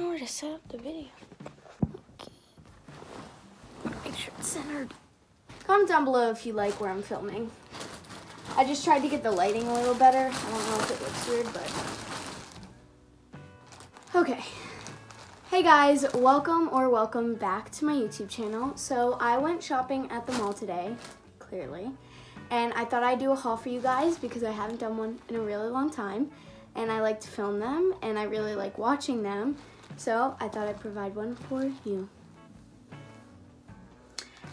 where to set up the video. Okay. Make sure it's centered. Comment down below if you like where I'm filming. I just tried to get the lighting a little better. I don't know if it looks weird, but. Okay. Hey guys, welcome or welcome back to my YouTube channel. So I went shopping at the mall today, clearly, and I thought I'd do a haul for you guys because I haven't done one in a really long time, and I like to film them, and I really like watching them, so I thought I'd provide one for you.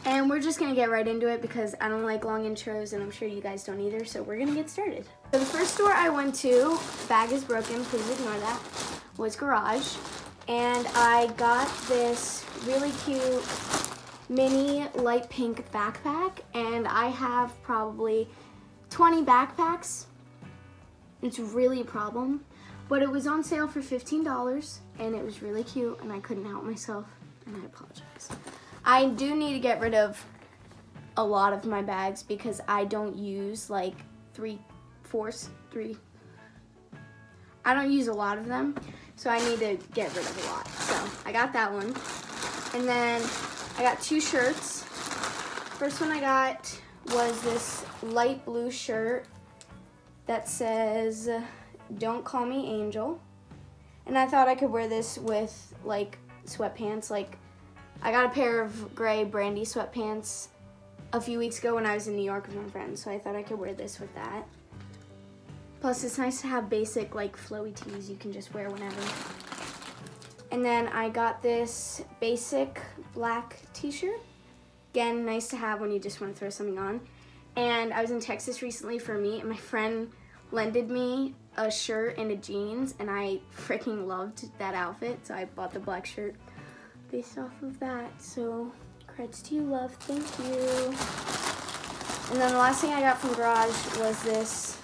And we're just gonna get right into it because I don't like long intros and I'm sure you guys don't either, so we're gonna get started. So the first store I went to, bag is broken, please ignore that, was Garage and I got this really cute mini light pink backpack and I have probably 20 backpacks. It's really a problem, but it was on sale for $15 and it was really cute and I couldn't help myself and I apologize. I do need to get rid of a lot of my bags because I don't use like three, fourths, three, I don't use a lot of them. So I need to get rid of a lot. So I got that one. And then I got two shirts. First one I got was this light blue shirt that says, don't call me angel. And I thought I could wear this with like sweatpants. Like I got a pair of gray brandy sweatpants a few weeks ago when I was in New York with my friends. So I thought I could wear this with that. Plus, it's nice to have basic, like, flowy tees you can just wear whenever. And then I got this basic black t-shirt. Again, nice to have when you just want to throw something on. And I was in Texas recently for a meet, and my friend lended me a shirt and a jeans, and I freaking loved that outfit, so I bought the black shirt based off of that. So, credits to you, love. Thank you. And then the last thing I got from Garage was this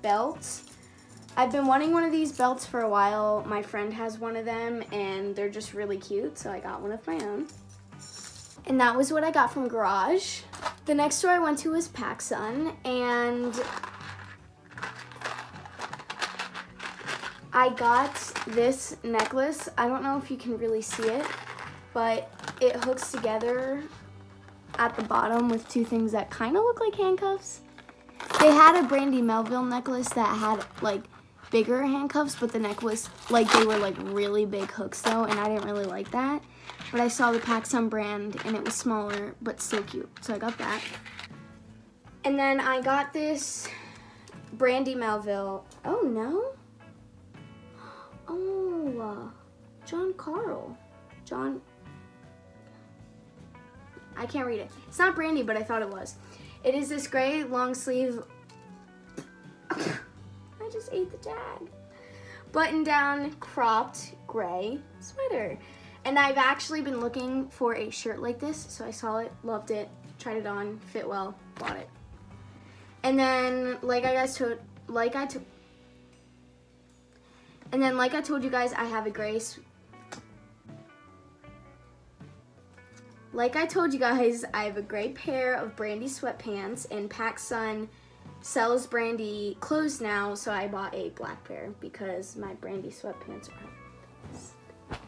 belt I've been wanting one of these belts for a while. My friend has one of them and they're just really cute, so I got one of my own. And that was what I got from Garage. The next store I went to was PacSun and I got this necklace. I don't know if you can really see it, but it hooks together at the bottom with two things that kind of look like handcuffs. They had a Brandy Melville necklace that had like bigger handcuffs, but the necklace, like they were like really big hooks though, and I didn't really like that. But I saw the PacSun brand and it was smaller but still cute, so I got that. And then I got this Brandy Melville. Oh no. Oh, uh, John Carl. John. I can't read it. It's not Brandy, but I thought it was. It is this gray long sleeve. I just ate the tag. Button down, cropped gray sweater. And I've actually been looking for a shirt like this. So I saw it, loved it, tried it on, fit well, bought it. And then, like I guys told, like I told, and then like I told you guys, I have a gray Like I told you guys, I have a gray pair of Brandy sweatpants and PacSun sells Brandy clothes now, so I bought a black pair because my Brandy sweatpants are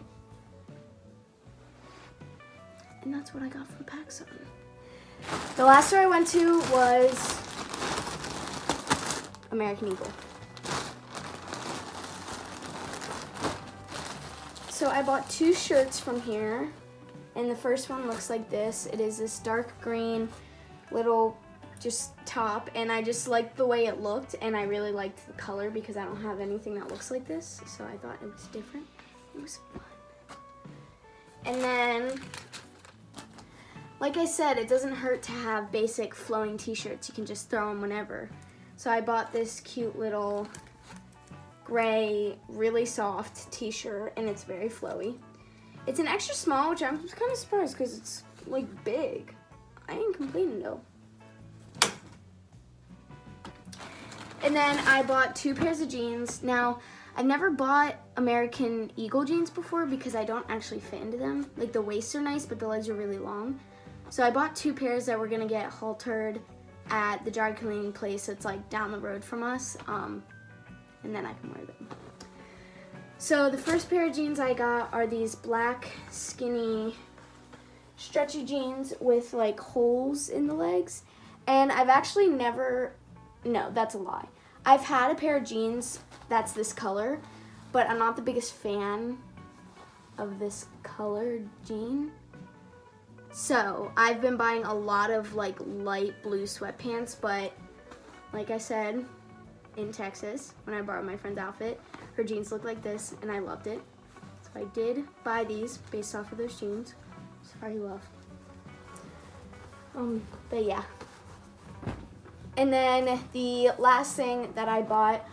And that's what I got from PacSun. The last store I went to was American Eagle. So I bought two shirts from here. And the first one looks like this. It is this dark green little just top and I just liked the way it looked and I really liked the color because I don't have anything that looks like this. So I thought it was different. It was fun. And then, like I said, it doesn't hurt to have basic flowing t-shirts. You can just throw them whenever. So I bought this cute little gray, really soft t-shirt and it's very flowy. It's an extra small, which I'm kind of surprised because it's like big. I ain't complaining though. And then I bought two pairs of jeans. Now, I've never bought American Eagle jeans before because I don't actually fit into them. Like the waists are nice, but the legs are really long. So I bought two pairs that were gonna get haltered at the dry cleaning place that's like down the road from us. Um, and then I can wear them. So the first pair of jeans I got are these black skinny stretchy jeans with like holes in the legs. And I've actually never, no, that's a lie. I've had a pair of jeans that's this color, but I'm not the biggest fan of this colored jean. So I've been buying a lot of like light blue sweatpants, but like I said, in Texas, when I borrowed my friend's outfit, her jeans looked like this and I loved it. So I did buy these based off of those jeans. Sorry, love. Um, but yeah. And then the last thing that I bought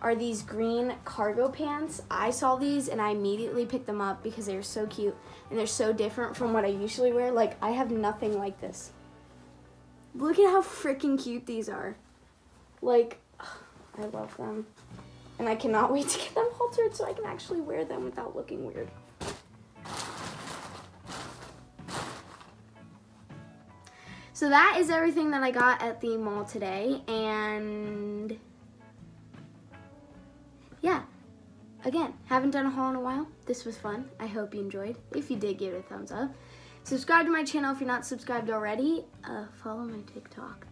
are these green cargo pants. I saw these and I immediately picked them up because they were so cute and they're so different from what I usually wear. Like, I have nothing like this. Look at how freaking cute these are. Like, I love them. And I cannot wait to get them haltered so I can actually wear them without looking weird. So that is everything that I got at the mall today. And yeah, again, haven't done a haul in a while. This was fun. I hope you enjoyed. If you did, give it a thumbs up. Subscribe to my channel if you're not subscribed already. Uh, follow my TikTok.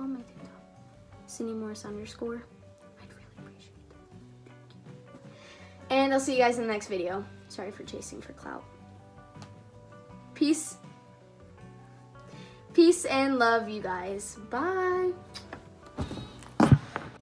Follow my TikTok? Sydney Morris underscore. I'd really appreciate that. Thank you. And I'll see you guys in the next video. Sorry for chasing for clout. Peace. Peace and love, you guys. Bye.